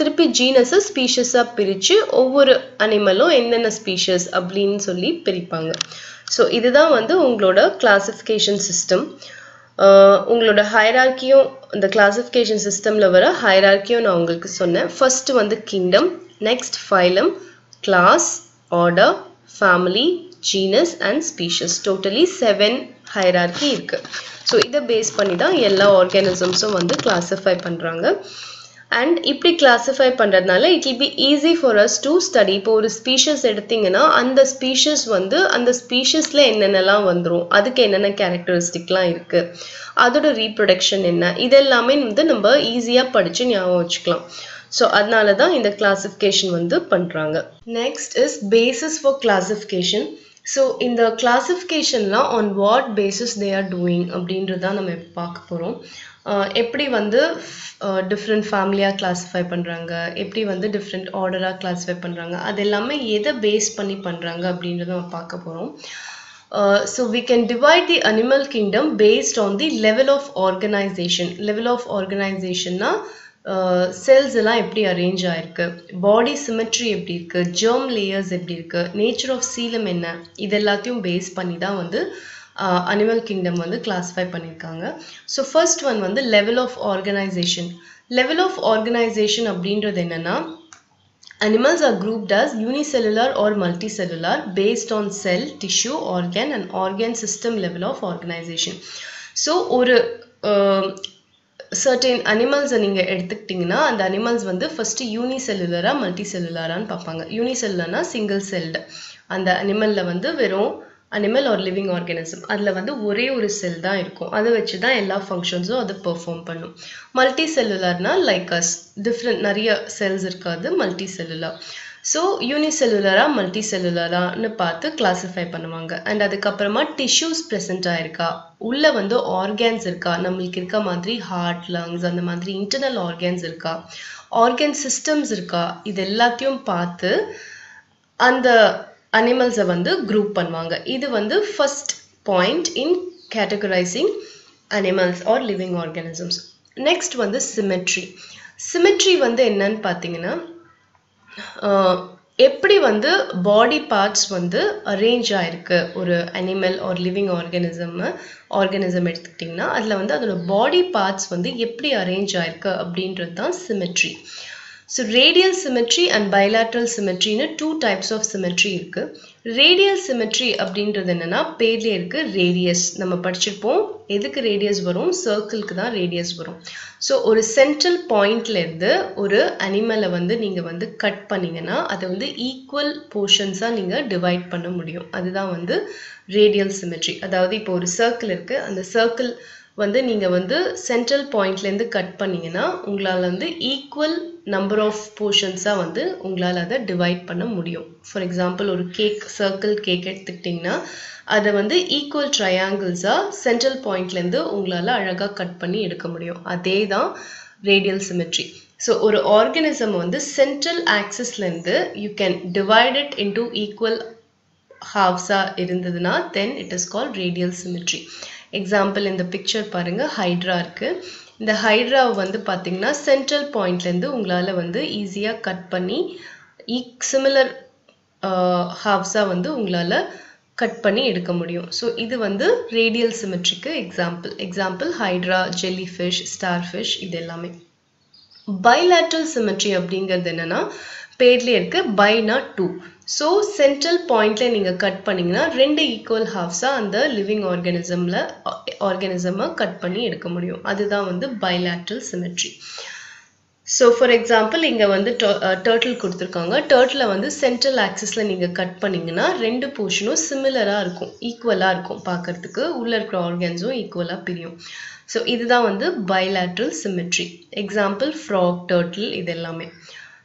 திருப்பி ஜீனஸை ஸ்பீஷஸாக பிரித்து ஒவ்வொரு அனிமலும் என்னென்ன ஸ்பீஷஸ் அப்படின்னு சொல்லி பிரிப்பாங்க. ஸோ இதுதான் வந்து உங்களோட கிளாசிஃபிகேஷன் சிஸ்டம் உங்களோட ஹைரார்க்கியும் இந்த கிளாசிஃபிகேஷன் சிஸ்டமில் வர ஹைரார்க்கியும் நான் உங்களுக்கு சொன்னேன். ஃபஸ்ட்டு வந்து kingdom next phylum class order family genus and species totally seven hierarchy இருக்குது ஸோ இதை பேஸ் பண்ணி தான் எல்லா ஆர்கானிசம்ஸும் வந்து கிளாஸிஃபை பண்ணுறாங்க அண்ட் இப்படி கிளாஸிஃபை பண்ணுறதுனால it will be easy for us to study இப்போ ஒரு ஸ்பீஷஸ் எடுத்திங்கன்னா அந்த ஸ்பீஷஸ் வந்து அந்த ஸ்பீஷஸில் என்னென்னலாம் வந்துடும் அதுக்கு என்னென்ன கேரக்டரிஸ்டிக்லாம் இருக்குது அதோட ரீப்ரொடக்ஷன் என்ன? இதெல்லாமே வந்து நம்ம ஈஸியாக படித்து ஞாபகம் வச்சுக்கலாம். ஸோ அதனால தான் இந்த கிளாசிஃபிகேஷன் வந்து பண்ணுறாங்க next is basis for classification so இந்த கிளாஸிஃபிகேஷன்லாம் on what basis they are doing அப்படின்றது தான் நம்ம இப்போ பார்க்க போகிறோம் uh, எப்படி வந்து டிஃப்ரெண்ட் ஃபேமிலியாக கிளாஸிஃபை பண்ணுறாங்க எப்படி வந்து டிஃப்ரெண்ட் ஆர்டராக கிளாஸிஃபை பண்ணுறாங்க அது எல்லாமே எதை பேஸ் பண்ணி பண்ணுறாங்க அப்படின்றத நம்ம பார்க்க போகிறோம் so we can divide the animal kingdom based on the level of organisation level of ஆர்கனைசேஷன்னா cells எல்லாம் எப்படி அரேஞ்ச் ஆயிருக்கு? பாடி சிமெட்ரி எப்படி இருக்குது ஜெர்ம் லேயர்ஸ் எப்படி இருக்குது நேச்சர் ஆஃப் சீலம் என்ன? இது எல்லாத்தையும் பேஸ் பண்ணி தான் வந்து அனிமல் கிங்டம் வந்து கிளாஸிஃபை பண்ணியிருக்காங்க. ஸோ ஃபர்ஸ்ட் ஒன் வந்து level of organisation level of organisation அப்படின்றது என்னன்னா Animals are grouped as unicellular or multicellular based on cell, tissue, organ and organ system level of organization. So ஒரு certain அனிமல்ஸை நீங்கள் எடுத்துக்கிட்டிங்கன்னா அந்த அனிமல்ஸ் வந்து ஃபஸ்ட்டு யூனிசெல்லுலராக மல்டி செல்லுலரான்னு பார்ப்பாங்க. யூனிசெல்லுலர்னா சிங்கிள் செல்டு அந்த அனிமலில் வந்து வெறும் அனிமல் ஒரு லிவிங் ஆர்கானிசம் அதில் வந்து ஒரே ஒரு செல் தான் இருக்கும். அதை வச்சு தான் எல்லா ஃபங்க்ஷன்ஸும் அது பெர்ஃபார்ம் பண்ணும். மல்டி செல்லுலர்னால் லைக் அஸ் டிஃப்ரெண்ட் நிறைய செல்ஸ் இருக்காது மல்டி செல்லுலர் ஸோ யூனிசெல்லுலரா மல்டி செல்லுலரான்னு பார்த்து கிளாஸிஃபை பண்ணுவாங்க. அண்ட் அதுக்கப்புறமா டிஷ்யூஸ் ப்ரெசென்ட் ஆயிருக்கா? உள்ளே வந்து ஆர்கான்ஸ் இருக்கா? நம்மளுக்கு இருக்க மாதிரி ஹார்ட் லங்ஸ் அந்த மாதிரி இன்டர்னல் ஆர்கான்ஸ் இருக்கா? ஆர்கேன் சிஸ்டம்ஸ் இருக்கா? இது எல்லாத்தையும் பார்த்து அந்த அனிமல்ஸை வந்து குரூப் பண்ணுவாங்க. இது வந்து first point in categorising animals or living organisms next வந்து சிமெட்ரி சிமெட்ரி வந்து என்னன்னு பார்த்தீங்கன்னா எப்படி வந்து பாடி பார்ட்ஸ் வந்து அரேஞ்ச் ஆகிருக்கு ஒரு animal or living organism organism எடுத்துக்கிட்டிங்கன்னா அதில் வந்து அதோட பாடி பார்ட்ஸ் வந்து எப்படி அரேஞ்ச் ஆகிருக்கு அப்படின்றது தான் symmetry so radial symmetry and bilateral சிமெட்ரின்னு two types of symmetry இருக்கு. ரேடியல் சிமெட்ரி அப்படின்றது என்னன்னா பேர்லேயே இருக்குது ரேடியஸ் நம்ம படிச்சிருப்போம் எதுக்கு ரேடியஸ் வரும்? சர்க்கிளுக்கு தான் ரேடியஸ் வரும். ஸோ ஒரு சென்ட்ரல் பாயிண்ட்லேருந்து ஒரு அனிமலை வந்து நீங்கள் வந்து கட் பண்ணீங்கன்னா அதை வந்து ஈக்குவல் போர்ஷன்ஸாக நீங்கள் டிவைட் பண்ண முடியும். அதுதான் வந்து ரேடியல் சிமெட்ரி அதாவது இப்போ ஒரு சர்க்கிள் இருக்குது அந்த சர்க்கிள் வந்து நீங்கள் வந்து சென்ட்ரல் பாயிண்ட்லேருந்து கட் பண்ணிங்கன்னா உங்களால் வந்து ஈக்குவல் நம்பர் ஆஃப் போர்ஷன்ஸாக வந்து உங்களால் அதை டிவைட் பண்ண முடியும். ஃபார் எக்ஸாம்பிள் ஒரு கேக் சர்க்கிள் கேக் எடுத்துக்கிட்டிங்கன்னா அதை வந்து ஈக்குவல் ட்ரையாங்கிள்ஸாக சென்ட்ரல் பாயிண்ட்லேருந்து உங்களால் அழகாக கட் பண்ணி எடுக்க முடியும். அதே தான் ரேடியல் சிமெட்ரி ஸோ ஒரு ஆர்கனிசம் வந்து central ஆக்சிஸ்லேருந்து you can divide it into equal ஹாஃப்ஸாக இருந்ததுன்னா then it is call radial symmetry example இந்த பிக்சர் பாருங்க ஹைட்ரா இருக்குது இந்த ஹைட்ராவை வந்து பார்த்தீங்கன்னா சென்ட்ரல் பாயிண்ட்லேருந்து உங்களால் வந்து ஈஸியாக கட் பண்ணி ஈக் சிமிலர் ஹாஃப்ஸாக வந்து உங்களால் கட் பண்ணி எடுக்க முடியும். ஸோ இது வந்து radial சிமெட்ரிக்கு example example hydra jelly fish star fish இது எல்லாமே. பைலாட்ரல் சிமெட்ரி அப்படிங்கிறது என்னென்னா பேர்லேயே இருக்குது பைனா டூ ஸோ சென்ட்ரல் பாயிண்ட்ல நீங்கள் கட் பண்ணீங்கன்னா ரெண்டு ஈக்குவல் ஹாஃப்ஸாக அந்த லிவிங் ஆர்கானிசமில் ஆர்கானிசமை கட் பண்ணி எடுக்க முடியும். அதுதான் வந்து bilateral symmetry so for example இங்கே வந்து டேர்ட்டில் கொடுத்துருக்காங்க. டேர்ட்டில் வந்து சென்ட்ரல் ஆக்சிஸில் நீங்கள் கட் பண்ணிங்கன்னா ரெண்டு போர்ஷனும் சிமிலராக இருக்கும். ஈக்குவலாக இருக்கும் பார்க்கறதுக்கு உள்ளே இருக்கிற ஆர்கன்ஸும் ஈக்குவலாக பிரியும். ஸோ இதுதான் வந்து bilateral symmetry example frog turtle இது எல்லாமே.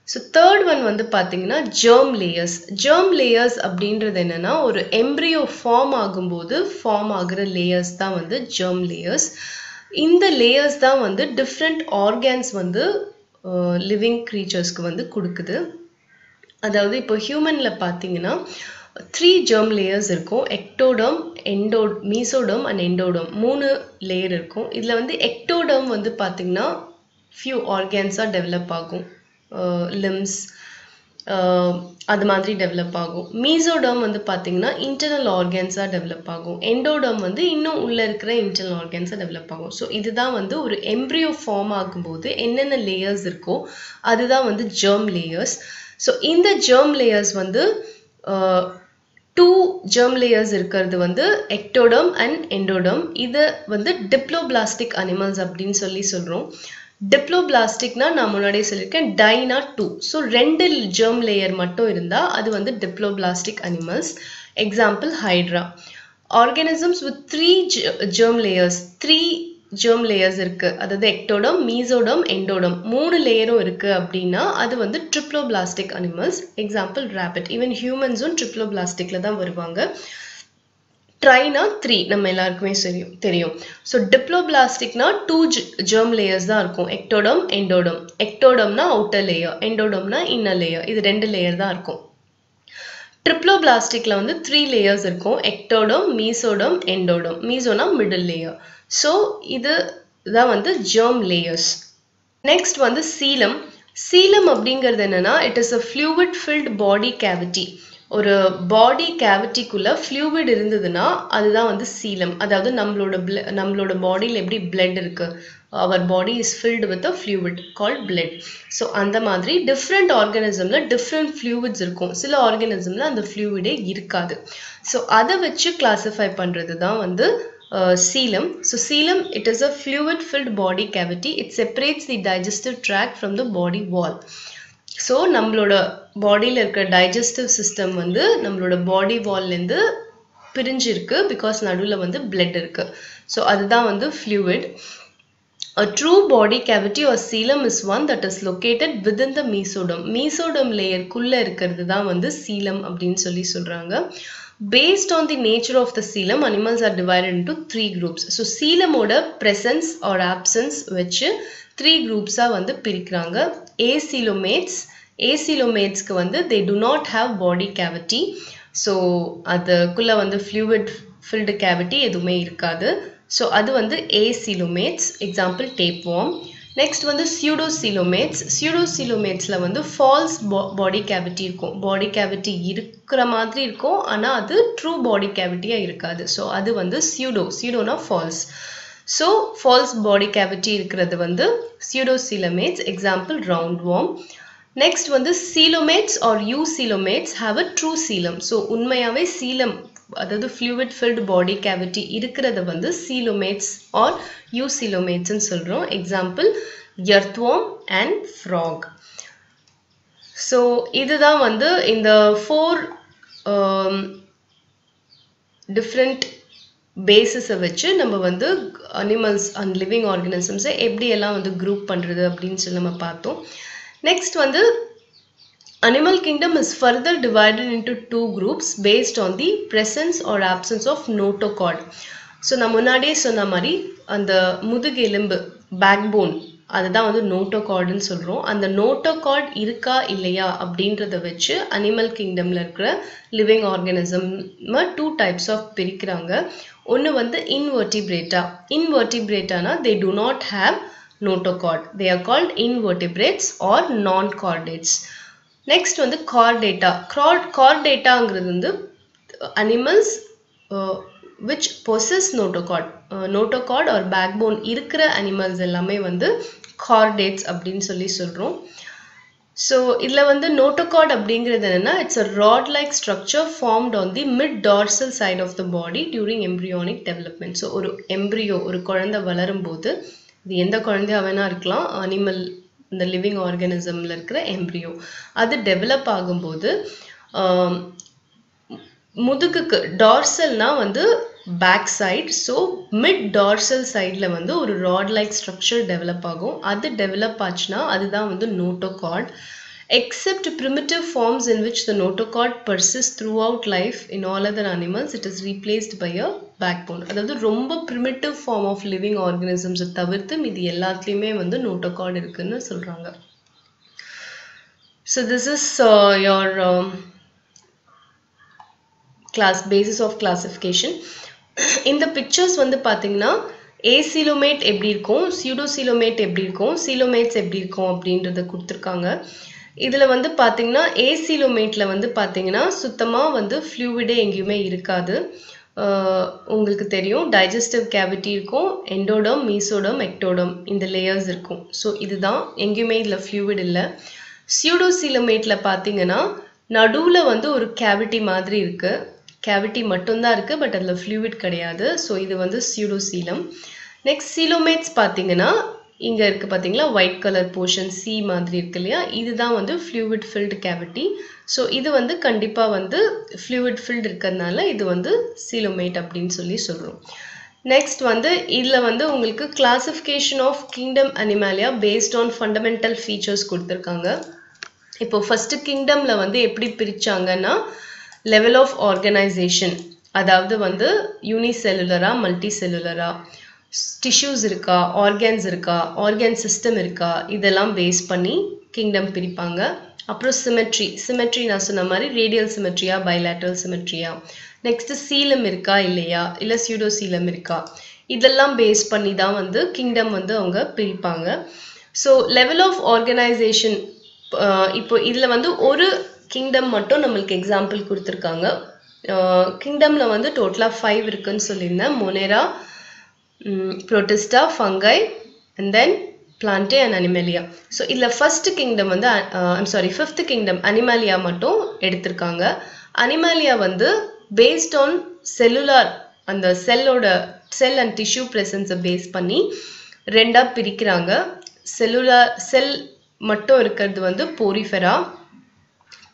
ஸோ தேர்ட் ஒன் வந்து பார்த்தீங்கன்னா ஜெர்ம் லேயர்ஸ் ஜெர்ம் லேயர்ஸ் அப்படின்றது என்னன்னா ஒரு எம்ப்ரியோ ஃபார்ம் ஆகும்போது ஃபார்ம் ஆகிற லேயர்ஸ் தான் வந்து ஜெர்ம் லேயர்ஸ் இந்த லேயர்ஸ் தான் வந்து டிஃப்ரெண்ட் ஆர்கான்ஸ் வந்து லிவிங் க்ரீச்சர்ஸ்க்கு வந்து கொடுக்குது. அதாவது இப்போ ஹியூமனில் பார்த்தீங்கன்னா த்ரீ ஜெர்ம் லேயர்ஸ் இருக்கும். Ectoderm endo mesoderm and endoderm மூணு லேயர் இருக்கும். இதில் வந்து எக்டோடம் வந்து பார்த்தீங்கன்னா ஃபியூ ஆர்கான்ஸாக டெவலப் ஆகும். லிம்ஸ் அது மாதிரி டெவலப் ஆகும். மீசோடம் வந்து பார்த்தீங்கன்னா இன்டர்னல் ஆர்கன்ஸாக டெவலப் ஆகும். எண்டோடம் வந்து இன்னும் உள்ளே இருக்கிற இன்டர்னல் ஆர்கன்ஸாக டெவலப் ஆகும். ஸோ இதுதான் வந்து ஒரு எம்ப்ரியோ ஃபார்ம் ஆகும்போது என்னென்ன லேயர்ஸ் இருக்கோ அதுதான் வந்து ஜெர்ம் லேயர்ஸ் ஸோ இந்த ஜெர்ம் லேயர்ஸ் வந்து டூ ஜெர்ம் லேயர்ஸ் இருக்கிறது வந்து எக்டோடம் அண்ட் எண்டோடம் இது வந்து டிப்ளோபிளாஸ்டிக் அனிமல்ஸ் அப்படின்னு சொல்லி சொல்கிறோம் டிப்ளோபிளாஸ்டிக்னா நான் முன்னாடியே சொல்லியிருக்கேன் டைனா டூ ஸோ ரெண்டு ஜெர்ம் லேயர் மட்டும் இருந்தால் அது வந்து diploblastic animals example hydra organisms with three germ layers three germ layers இருக்குது அதாவது எக்டோடம் மீசோடம் எண்டோடம் மூணு லேயரும் இருக்குது அப்படின்னா அது வந்து triploblastic animals example rabbit even ஹியூமன்ஸும் ட்ரிப்ளோபிளாஸ்டிக்கில் தான் வருவாங்க. ட்ரைனா த்ரீ நம்ம எல்லாருக்குமே தெரியும் தெரியும். ஸோ டிப்ளோபிளாஸ்டிக்னா டூ ஜெர்ம் லேயர்ஸ் தான் இருக்கும். எக்டோடம் எண்டோடம் எக்டோடம்னா அவுட்டர் லேயர் எண்டோடம்னா இன்னர் லேயர் இது ரெண்டு லேயர் தான் இருக்கும். ட்ரிப்ளோபிளாஸ்டிக்ல வந்து த்ரீ லேயர்ஸ் இருக்கும். எக்டோடம் மீசோடம் எண்டோடம் மீசோனா மிடில் லேயர் ஸோ இது தான் வந்து ஜெர்ம் லேயர்ஸ் நெக்ஸ்ட் வந்து சீலம் சீலம் அப்படிங்கிறது என்னென்னா it is a fluid filled body cavity ஒரு பாடி கேவிட்டிக்குள்ளே ஃப்ளூவிட் இருந்ததுன்னா அதுதான் வந்து சீலம் அதாவது நம்மளோட நம்மளோட பாடியில் எப்படி பிளட் இருக்குது our body is filled with a fluid called blood so அந்த மாதிரி டிஃப்ரெண்ட் ஆர்கனிசமில் டிஃப்ரெண்ட் ஃப்ளூவிட்ஸ் இருக்கும். சில ஆர்கனிசமில் அந்த ஃப்ளூவிடே இருக்காது. ஸோ அதை வச்சு கிளாஸிஃபை பண்ணுறது தான் வந்து coelom so coelom it is a fluid filled body cavity it separates the digestive tract from the body wall so நம்மளோட பாடியில் இருக்கிற டைஜஸ்டிவ் சிஸ்டம் வந்து நம்மளோட பாடி வால்லேருந்து பிரிஞ்சிருக்கு பிகாஸ் நடுவில் வந்து பிளட் இருக்குது ஸோ அதுதான் வந்து fluid A true body cavity or Seelam is one that is located within the mesoderm. Mesoderm layer குள்ளே இருக்கிறது தான் வந்து சீலம் அப்படின்னு சொல்லி சொல்கிறாங்க paste on the nature of the Seelam animals R divided into three groups so சீலமோட presence or options வச்சு three குரூப்ஸாக வந்து பிரிக்கிறாங்க acoelomates, acoelomatesக்கு வந்து தே do not have body cavity so அதுக்குள்ளே வந்து ஃப்ளூவிட் ஃபில்டு கேவிட்டி எதுவுமே இருக்காது. ஸோ அது வந்து acoelomates example tape worm next வந்து சியூடோசிலோமேட்ஸ் சியூடோசிலோமேட்ஸில் வந்து ஃபால்ஸ் பா பாடி கேவிட்டி இருக்கும். பாடி கேவிட்டி இருக்கிற மாதிரி இருக்கும். ஆனால் அது ட்ரூ பாடி கேவிட்டியாக இருக்காது. ஸோ அது வந்து pseudo சியூடோனா false so false body cavity இருக்கிறது வந்து pseudocoelomates example round worm next வந்து coelomates or eucoelomates have a true coelom so உண்மையாகவே சீலம் அதாவது ஃப்ளூவிட் ஃபில்டு பாடி கேவிட்டி இருக்கிறத வந்து சீலோமேட்ஸ் ஆர் யூ சீலோமேட்ஸ்ன்னு சொல்கிறோம் example earthworm and frog so இதுதான் வந்து இந்த ஃபோர் டிஃப்ரெண்ட் பேசிஸை வச்சு நம்ம வந்து அனிமல்ஸ் அண்ட் லிவிங் ஆர்கனிசம்ஸை எப்படியெல்லாம் வந்து குரூப் பண்ணுறது அப்படின்னு சொல்லி நம்ம பார்த்தோம். நெக்ஸ்ட் வந்து animal kingdom is further divided into two groups based on the presence or absence of notochord so நான் முன்னாடியே சொன்ன மாதிரி அந்த முதுகெலும்பு பேக் போன் அதுதான் வந்து நோட்டோகார்டுன்னு சொல்கிறோம் அந்த நோட்டோகார்ட் இருக்கா இல்லையா அப்படின்றத வச்சு அனிமல் கிங்டமில் இருக்கிற living organism two types of பிரிக்கிறாங்க. ஒன்று வந்து invertebrata இன்வெர்டிப்ரேட்டானா they do not have notochord they are called invertebrates or non chordates next வந்து கார்டேட்டா கார்ட் கார்டேட்டாங்கிறது வந்து animals which possess notochord notochord or back bone இருக்கிற அனிமல்ஸ் எல்லாமே வந்து கார்டேட்ஸ் அப்படின்னு சொல்லி சொல்கிறோம் ஸோ இதில் வந்து நோட்டோகாட் அப்படிங்கிறது என்னென்னா it's a rod like structure formed on the mid dorsal side of the body during embryonic development so ஒரு எம்ப்ரியோ ஒரு குழந்தை வளரும் போது இது எந்த குழந்தையா வேணா இருக்கலாம் அனிமல் இந்த லிவிங் ஆர்கனிசமில் இருக்கிற எம்ப்ரியோ அது டெவலப் ஆகும்போது um, முதுகுக்கு டார்சல்னா வந்து back side so mid dorsal சைடில் வந்து ஒரு ராட் லைக் ஸ்ட்ரக்சர் டெவலப் ஆகும் அது டெவலப் ஆச்சுன்னா அதுதான் வந்து notochord except primitive forms in which the notochord persists throughout life in all other animals it is replaced by a backbone அதாவது ரொம்ப primitive form of living organisms தவிர்த்து மீதி எல்லாத்துலேயுமே வந்து notochord இருக்குன்னு சொல்றாங்க so this is uh, your um, class basis of classification. இந்த pictures வந்து பார்த்தீங்கன்னா ஏசிலோமேட் எப்படி இருக்கும் சியூடோசிலோமேட் எப்படி இருக்கும் சிலோமேட்ஸ் எப்படி இருக்கும் அப்படின்றத கொடுத்துருக்காங்க. இதில் வந்து பார்த்தீங்கன்னா ஏசிலோமேட்டில் வந்து பார்த்தீங்கன்னா சுத்தமாக வந்து ஃப்ளூவிடே எங்கேயுமே இருக்காது. உங்களுக்கு தெரியும் டைஜஸ்டிவ் கேவிட்டி இருக்கும் எண்டோடம் மீசோடம் எக்டோடம் இந்த லேயர்ஸ் இருக்கும். ஸோ இதுதான் எங்கேயுமே இதில் ஃப்ளூவிட் இல்லை. சியூடோசிலோமேட்டில் பார்த்தீங்கன்னா நடுவில் வந்து ஒரு கேவிட்டி மாதிரி இருக்குது கேவிட்டி மட்டும்தான் இருக்குது பட் அதில் ஃப்ளூவிட் கிடையாது. ஸோ இது வந்து சியூடோசீலம் நெக்ஸ்ட் சீலோமேட்ஸ் பார்த்தீங்கன்னா இங்கே இருக்குது பார்த்தீங்களா ஒயிட் கலர் போர்ஷன் சி மாதிரி இருக்கு இல்லையா? இதுதான் வந்து ஃப்ளூவிட் ஃபில்டு கேவிட்டி ஸோ இது வந்து கண்டிப்பாக வந்து ஃப்ளூவிட் ஃபில்டு இருக்கிறதுனால இது வந்து சீலோமேட் அப்படின்னு சொல்லி சொல்கிறோம் நெக்ஸ்ட் வந்து இதில் வந்து உங்களுக்கு classification of kingdom animalia based on fundamental features கொடுத்துருக்காங்க. இப்போ ஃபஸ்ட்டு கிங்டமில் வந்து எப்படி பிரித்தாங்கன்னா லெவல் ஆஃப் ஆர்கனைசேஷன் அதாவது வந்து யூனிசெல்லுலரா மல்டி செல்லுலரா டிஷ்யூஸ் இருக்கா ஆர்கன்ஸ் இருக்கா ஆர்கன் சிஸ்டம் இருக்கா இதெல்லாம் பேஸ் பண்ணி கிங்டம் பிரிப்பாங்க. அப்புறம் சிமெட்ரி சிமெட்ரி நான் சொன்ன மாதிரி ரேடியல் சிமெட்ரியா பைலாட்ரல் சிமெட்ரியா நெக்ஸ்ட் சீலம் இருக்கா இல்லையா? இல்லை சியூடோ சீலம் இருக்கா? இதெல்லாம் பேஸ் பண்ணி தான் வந்து கிங்டம் வந்து அவங்க பிரிப்பாங்க. ஸோ லெவல் ஆஃப் ஆர்கனைசேஷன் இப்போ இதில் வந்து ஒரு கிங்டம் மட்டும் நம்மளுக்கு எக்ஸாம்பிள் கொடுத்துருக்காங்க. கிங்டமில் வந்து டோட்டலாக ஃபைவ் இருக்குன்னு சொல்லியிருந்தேன். Monera protista fungi and then plantae and animalia so இதில் ஃபஸ்ட்டு கிங்டம் வந்து I'm sorry fifth kingdom animalia மட்டும் எடுத்திருக்காங்க. அனிமேலியா வந்து பேஸ்ட் ஆன் செல்லுலார் அந்த செல்லோட செல் அண்ட் டிஷ்யூ ப்ரெசன்ஸை பேஸ் பண்ணி ரெண்டாக பிரிக்கிறாங்க. செல்லுலார் செல் மட்டும் இருக்கிறது வந்து porifera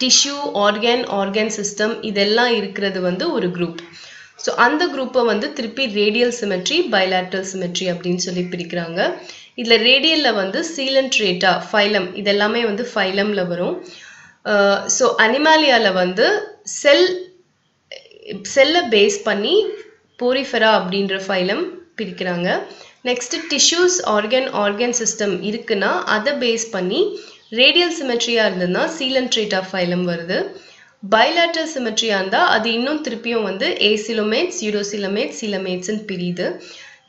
tissue organ organ system இதெல்லாம் இருக்கிறது வந்து ஒரு குரூப் ஸோ அந்த குரூப்பை வந்து திருப்பி ரேடியல் சிமெட்ரி பைலாட்ரல் சிமெட்ரி அப்படின்னு சொல்லி பிரிக்கிறாங்க. இதில் ரேடியலில் வந்து சீலண்ட் ரேட்டா ஃபைலம் இதெல்லாமே வந்து ஃபைலமில் வரும். ஸோ அனிமாலியாவில் வந்து செல் செல்லை பேஸ் பண்ணி போரிஃபெரா அப்படின்ற ஃபைலம் பிரிக்கிறாங்க. Next tissues organ organ system இருக்குன்னா அதை பேஸ் பண்ணி ரேடியல் சிமெட்ரியாக இருந்ததுன்னா சீலண்ட் ரேட்டா ஃபைலம் வருது. பைலாட்ரல் சிமெட்ரியாக இருந்தால் அது இன்னும் திருப்பியும் வந்து ஏசிலோமேட் யூரோசிலமேட் சிலமேட்ஸ்ன்னு பிரியுது.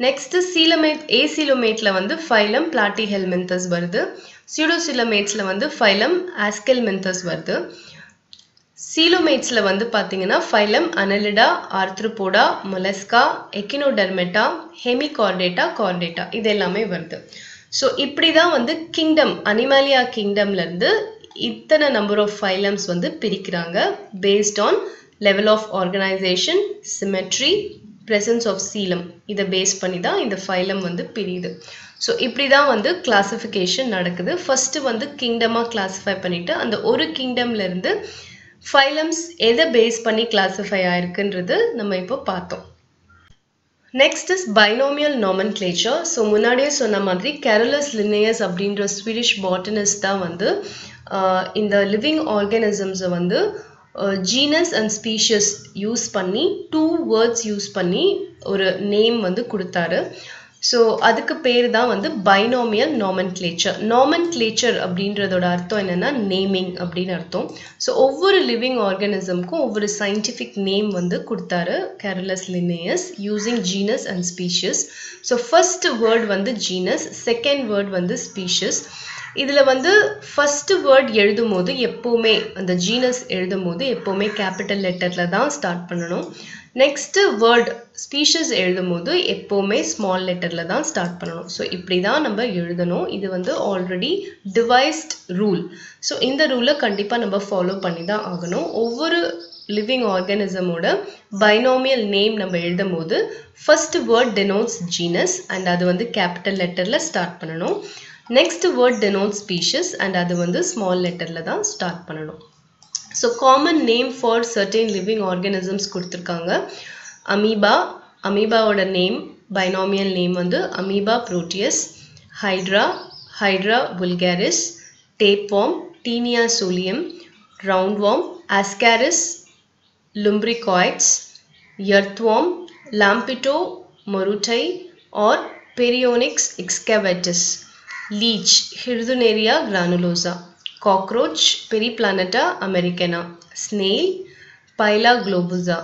நெக்ஸ்ட் சீலமேட் ஏசிலோமேட்டில் வந்து ஃபைலம் பிளாட்டி ஹெல்மெந்தஸ் வருது. சியூடோசிலமேட்ஸில் வந்து ஃபைலம் ஆஸ்கெல்மெந்தஸ் வருது. சீலோமேட்ஸில் வந்து பார்த்தீங்கன்னா phylum Annelida Arthropoda Mollusca Echinodermata Hemichordata Chordata இது எல்லாமே வருது. ஸோ இப்படி தான் வந்து கிங்டம் அனிமாலியா கிங்டம்லேருந்து இத்தனை நம்பர் ஆஃப் ஃபைலம்ஸ் வந்து பிரிக்கிறாங்க based on level of organisation symmetry presence of coelom இதை பேஸ் பண்ணி தான் இந்த ஃபைலம் வந்து பிரியுது. ஸோ இப்படி தான் வந்து கிளாஸிஃபிகேஷன் நடக்குது. ஃபஸ்ட்டு வந்து கிங்டமாக கிளாஸிஃபை பண்ணிவிட்டு அந்த ஒரு கிங்டம்லேருந்து ஃபைலம்ஸ் எதை பேஸ் பண்ணி கிளாஸிஃபை ஆயிருக்குன்றது நம்ம இப்போ பார்த்தோம். Next is binomial nomenclature so முன்னாடியே சொன்ன மாதிரி கேரலஸ் லினேயஸ் அப்படின்ற ஸ்வீடிஷ் பாட்டனிஸ்ட் தான் வந்து இந்த லிவிங் ஆர்கானிசம்ஸை வந்து ஜீனஸ் அண்ட் ஸ்பீஷஸ் யூஸ் பண்ணி டூ வேர்ட்ஸ் யூஸ் பண்ணி ஒரு நேம் வந்து கொடுத்தாரு. ஸோ அதுக்கு பேர் தான் வந்து பைனோமியல் நாமன் க்ளேச்சர் அப்படின்றதோட அர்த்தம் என்னென்னா நேமிங் அப்படின்னு அர்த்தம். ஸோ ஒவ்வொரு லிவிங் ஆர்கானிசம்க்கும் ஒவ்வொரு சயின்டிஃபிக் நேம் வந்து கொடுத்தாரு Carolus Linnaeus using genus and species so first word வந்து ஜீனஸ் செகண்ட் வேர்ட் வந்து ஸ்பீஷஸ் இதில் வந்து ஃபஸ்ட்டு வேர்ட் எழுதும் போது எப்போவுமே அந்த ஜீனஸ் எழுதும் போது எப்போவுமே கேபிட்டல் லெட்டரில் தான் ஸ்டார்ட் பண்ணணும். நெக்ஸ்ட்டு வேர்ட் ஸ்பீஷஸ் எழுதும் போது எப்போவுமே ஸ்மால் லெட்டரில் தான் ஸ்டார்ட் பண்ணணும். ஸோ இப்படி தான் நம்ம எழுதணும். இது வந்து ஆல்ரெடி டிவைஸ்ட் ரூல் ஸோ இந்த ரூலை கண்டிப்பாக நம்ம ஃபாலோ பண்ணி தான் ஆகணும். ஒவ்வொரு லிவிங் ஆர்கானிசமோட பைனோமியல் நேம் நம்ம எழுதும் போது first word denotes genus and அது வந்து கேபிட்டல் லெட்டரில் ஸ்டார்ட் பண்ணணும். Next word denote species and அது வந்து ஸ்மால் லெட்டரில் தான் ஸ்டார்ட் பண்ணணும். So common name for certain living organisms கொடுத்துருக்காங்க. அமீபா அமீபாவோட நேம் பைனாமியல் நேம் வந்து amoeba proteus hydra hydra vulgaris tapeworm taenia solium roundworm ascaris lumbricoids, earthworm lampito morutai or Perionyx excavatus, leech, Hirduneria granulosa cockroach periplaneta americana snail pila globosa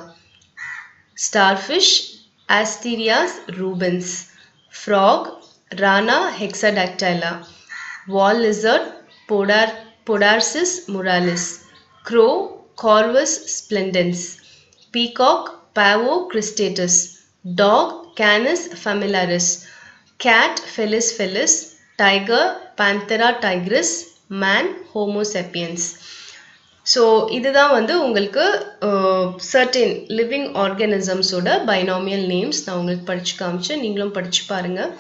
starfish asterias rubens frog rana hexadactyla wall lizard podar podarcis muralis crow corvus splendens peacock pavo cristatus dog canis familiaris cat felis felis tiger panthera tigris man homo sapiens so இதுதான் வந்து உங்களுக்கு certain living ஆர்கானிசம்ஸோட binomial names நான் உங்களுக்கு படித்து காமிச்சேன். நீங்களும் படித்து பாருங்கள்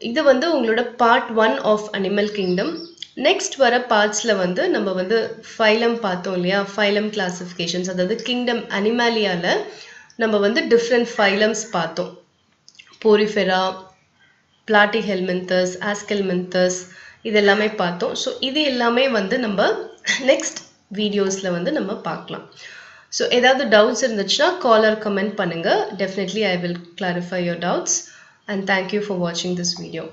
இது வந்து உங்களோட part one of animal kingdom next வர பார்ட்ஸில் வந்து நம்ம வந்து ஃபைலம் பார்த்தோம் இல்லையா? ஃபைலம் கிளாசிஃபிகேஷன்ஸ் அதாவது கிங்டம் அனிமாலியாவில் நம்ம வந்து டிஃப்ரெண்ட் ஃபைலம்ஸ் பார்த்தோம். போரிஃபெரா பிளாட்டி ஹெல்மென்தஸ் ஆஸ்கெல்மென்தஸ் இது எல்லாமே பார்த்தோம். ஸோ இது எல்லாமே வந்து நம்ம நெக்ஸ்ட் வீடியோஸில் வந்து நம்ம பார்க்கலாம். ஸோ ஏதாவது டவுட்ஸ் இருந்துச்சுன்னா காலர் கமெண்ட் பண்ணுங்கள் definitely I will clarify your doubts and thank you for வாட்சிங் திஸ் வீடியோ